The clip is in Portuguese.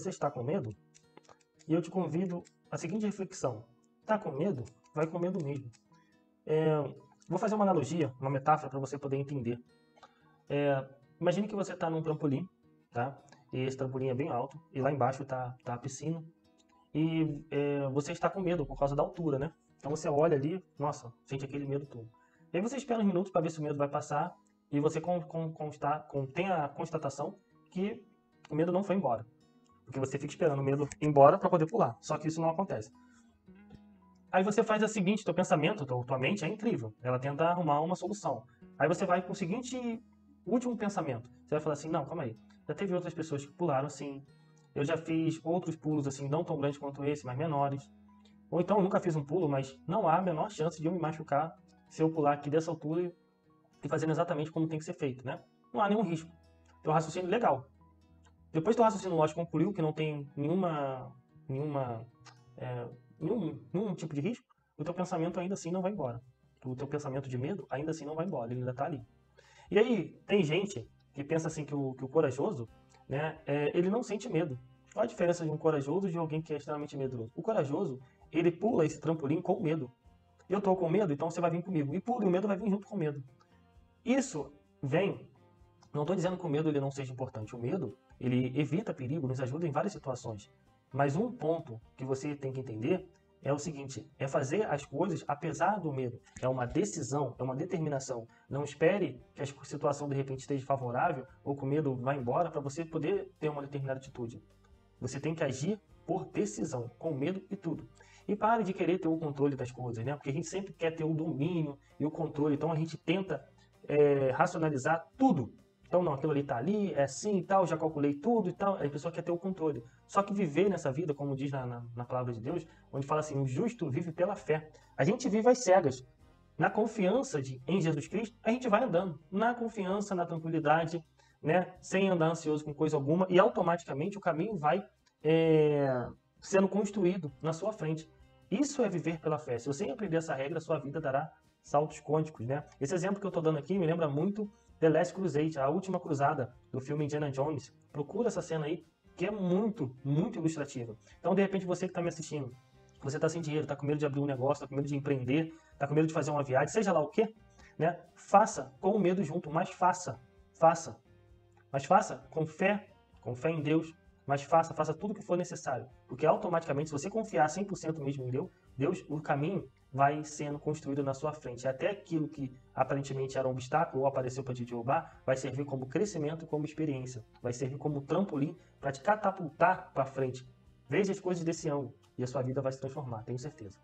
você está com medo, e eu te convido a seguinte reflexão. Está com medo? Vai com medo mesmo. É, vou fazer uma analogia, uma metáfora para você poder entender. É, imagine que você está num trampolim, tá? E esse trampolim é bem alto, e lá embaixo está tá a piscina. E é, você está com medo por causa da altura, né? Então você olha ali, nossa, sente aquele medo todo. E aí você espera uns minutos para ver se o medo vai passar, e você com, com, consta, tem a constatação que o medo não foi embora. Porque você fica esperando o medo ir embora para poder pular. Só que isso não acontece. Aí você faz o seguinte, teu pensamento, tua, tua mente é incrível. Ela tenta arrumar uma solução. Aí você vai com o seguinte último pensamento. Você vai falar assim, não, calma aí. Já teve outras pessoas que pularam assim. Eu já fiz outros pulos assim, não tão grandes quanto esse, mas menores. Ou então eu nunca fiz um pulo, mas não há a menor chance de eu me machucar se eu pular aqui dessa altura e fazendo exatamente como tem que ser feito, né? Não há nenhum risco. Teu raciocínio legal. Depois do raciocínio lógico concluiu que não tem nenhuma, nenhuma, é, nenhum, nenhum tipo de risco, o teu pensamento ainda assim não vai embora. O teu pensamento de medo ainda assim não vai embora, ele ainda está ali. E aí, tem gente que pensa assim que o, que o corajoso, né, é, ele não sente medo. Qual a diferença de um corajoso de alguém que é extremamente medroso? O corajoso, ele pula esse trampolim com medo. Eu estou com medo, então você vai vir comigo. E pula, e o medo vai vir junto com o medo. Isso vem não estou dizendo que o medo ele não seja importante. O medo ele evita perigo, nos ajuda em várias situações. Mas um ponto que você tem que entender é o seguinte: é fazer as coisas apesar do medo. É uma decisão, é uma determinação. Não espere que a situação de repente esteja favorável ou que o medo vá embora para você poder ter uma determinada atitude. Você tem que agir por decisão, com medo e tudo. E pare de querer ter o controle das coisas, né? Porque a gente sempre quer ter o domínio e o controle. Então a gente tenta é, racionalizar tudo então, não, aquilo ali tá ali, é assim e tal, já calculei tudo e tal. A pessoa quer ter o controle. Só que viver nessa vida, como diz na, na, na palavra de Deus, onde fala assim, o justo vive pela fé. A gente vive às cegas. Na confiança de, em Jesus Cristo, a gente vai andando. Na confiança, na tranquilidade, né? Sem andar ansioso com coisa alguma. E automaticamente o caminho vai é, sendo construído na sua frente. Isso é viver pela fé. Se você aprender essa regra, sua vida dará saltos quânticos, né? Esse exemplo que eu estou dando aqui me lembra muito The Last Crusade, a última cruzada do filme Indiana Jones. Procura essa cena aí, que é muito, muito ilustrativa. Então, de repente, você que está me assistindo, você está sem dinheiro, está com medo de abrir um negócio, está com medo de empreender, está com medo de fazer uma viagem, seja lá o quê, né? Faça com o medo junto, mas faça, faça. Mas faça com fé, com fé em Deus, mas faça, faça tudo o que for necessário. Porque automaticamente, se você confiar 100% mesmo em Deus, Deus, o caminho vai sendo construído na sua frente. Até aquilo que aparentemente era um obstáculo ou apareceu para te derrubar, vai servir como crescimento como experiência. Vai servir como trampolim para te catapultar para frente. Veja as coisas desse ângulo e a sua vida vai se transformar, tenho certeza.